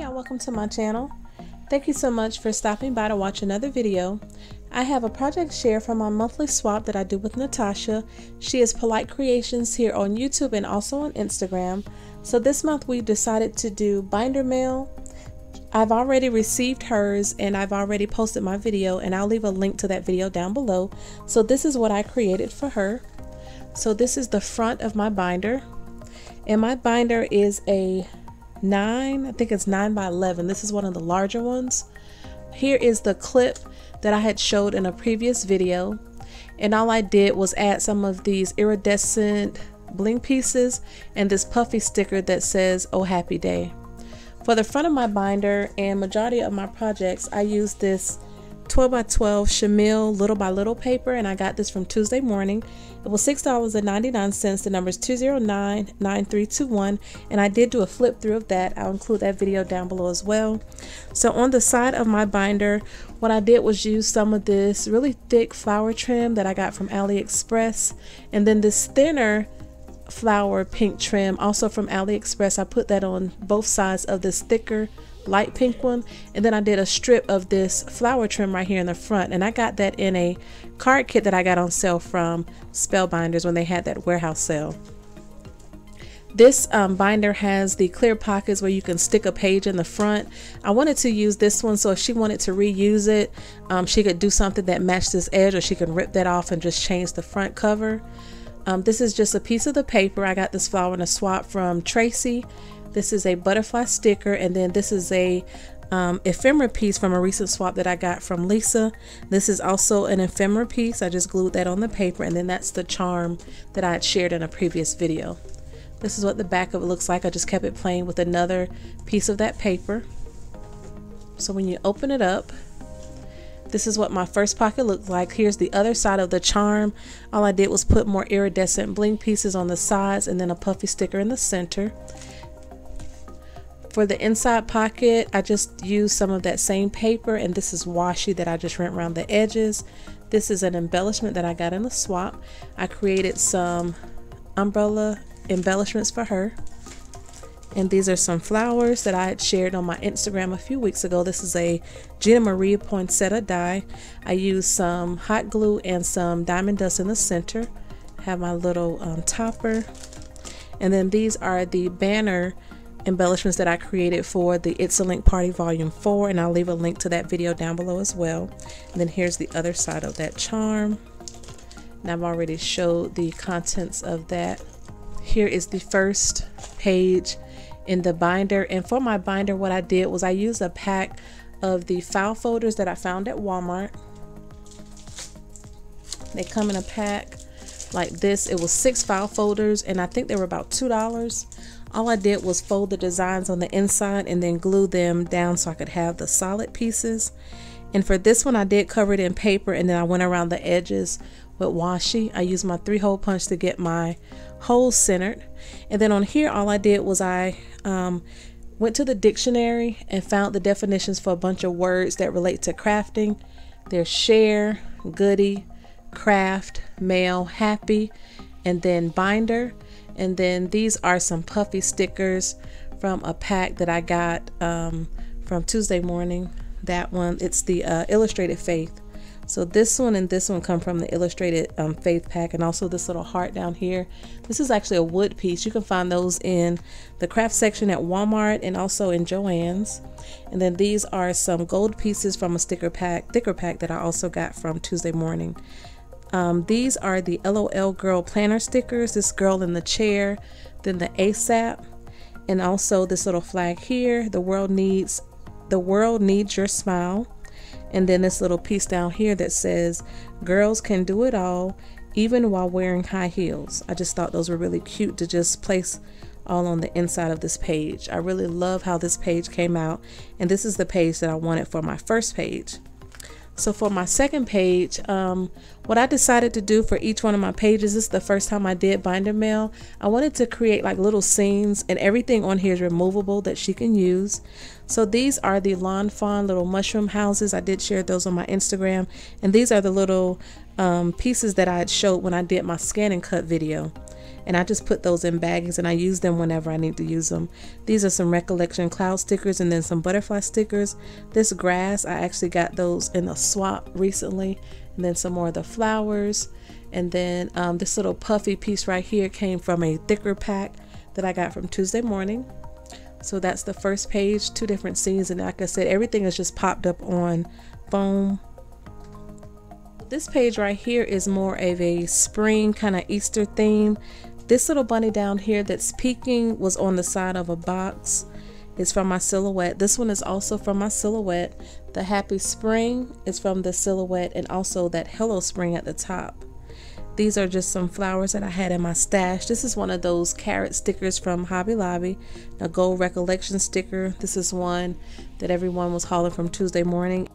y'all, welcome to my channel. Thank you so much for stopping by to watch another video. I have a project share from my monthly swap that I do with Natasha. She is Polite Creations here on YouTube and also on Instagram. So this month we decided to do binder mail. I've already received hers and I've already posted my video and I'll leave a link to that video down below. So this is what I created for her. So this is the front of my binder and my binder is a 9 I think it's 9 by 11 this is one of the larger ones. Here is the clip that I had showed in a previous video and all I did was add some of these iridescent bling pieces and this puffy sticker that says oh happy day. For the front of my binder and majority of my projects I use this 12 by 12 Chenille little by little paper and I got this from Tuesday morning. It was $6.99. The number is 2099321 and I did do a flip through of that. I'll include that video down below as well. So on the side of my binder, what I did was use some of this really thick flower trim that I got from AliExpress and then this thinner flower pink trim also from AliExpress. I put that on both sides of this thicker light pink one and then I did a strip of this flower trim right here in the front and I got that in a card kit that I got on sale from Spellbinders when they had that warehouse sale. This um, binder has the clear pockets where you can stick a page in the front. I wanted to use this one so if she wanted to reuse it, um, she could do something that matched this edge or she can rip that off and just change the front cover. Um, this is just a piece of the paper. I got this flower in a swap from Tracy this is a butterfly sticker, and then this is a um, ephemera piece from a recent swap that I got from Lisa. This is also an ephemera piece. I just glued that on the paper, and then that's the charm that I had shared in a previous video. This is what the back of it looks like. I just kept it plain with another piece of that paper. So when you open it up, this is what my first pocket looked like. Here's the other side of the charm. All I did was put more iridescent bling pieces on the sides and then a puffy sticker in the center. For the inside pocket, I just used some of that same paper and this is washi that I just ran around the edges. This is an embellishment that I got in the swap. I created some umbrella embellishments for her. And these are some flowers that I had shared on my Instagram a few weeks ago. This is a Gina Marie poinsettia die. I used some hot glue and some diamond dust in the center. Have my little um, topper. And then these are the banner embellishments that I created for the It's a Link Party Volume 4 and I'll leave a link to that video down below as well. And then here's the other side of that charm. And I've already showed the contents of that. Here is the first page in the binder and for my binder what I did was I used a pack of the file folders that I found at Walmart. They come in a pack like this. It was six file folders and I think they were about $2. All I did was fold the designs on the inside and then glue them down so I could have the solid pieces. And for this one, I did cover it in paper and then I went around the edges with washi. I used my three hole punch to get my holes centered. And then on here, all I did was I um, went to the dictionary and found the definitions for a bunch of words that relate to crafting. There's share, goody, craft, mail, happy, and then binder. And then these are some puffy stickers from a pack that I got um, from Tuesday morning. That one, it's the uh, Illustrated Faith. So this one and this one come from the Illustrated um, Faith pack and also this little heart down here. This is actually a wood piece. You can find those in the craft section at Walmart and also in Joann's. And then these are some gold pieces from a sticker pack, thicker pack that I also got from Tuesday morning. Um, these are the LOL Girl planner stickers. This girl in the chair, then the ASAP, and also this little flag here. The world needs the world needs your smile. And then this little piece down here that says, Girls can do it all, even while wearing high heels. I just thought those were really cute to just place all on the inside of this page. I really love how this page came out. And this is the page that I wanted for my first page. So for my second page, um, what I decided to do for each one of my pages, this is the first time I did binder mail. I wanted to create like little scenes and everything on here is removable that she can use. So these are the Lawn Fawn little mushroom houses. I did share those on my Instagram. And these are the little um, pieces that I had showed when I did my scan and cut video. And I just put those in bags and I use them whenever I need to use them. These are some recollection cloud stickers and then some butterfly stickers. This grass, I actually got those in a swap recently, and then some more of the flowers. And then um, this little puffy piece right here came from a thicker pack that I got from Tuesday morning. So that's the first page, two different scenes, and like I said, everything is just popped up on foam this page right here is more of a spring kind of Easter theme. This little bunny down here that's peeking was on the side of a box. It's from my silhouette. This one is also from my silhouette. The Happy Spring is from the silhouette and also that Hello Spring at the top. These are just some flowers that I had in my stash. This is one of those carrot stickers from Hobby Lobby, a gold recollection sticker. This is one that everyone was hauling from Tuesday morning.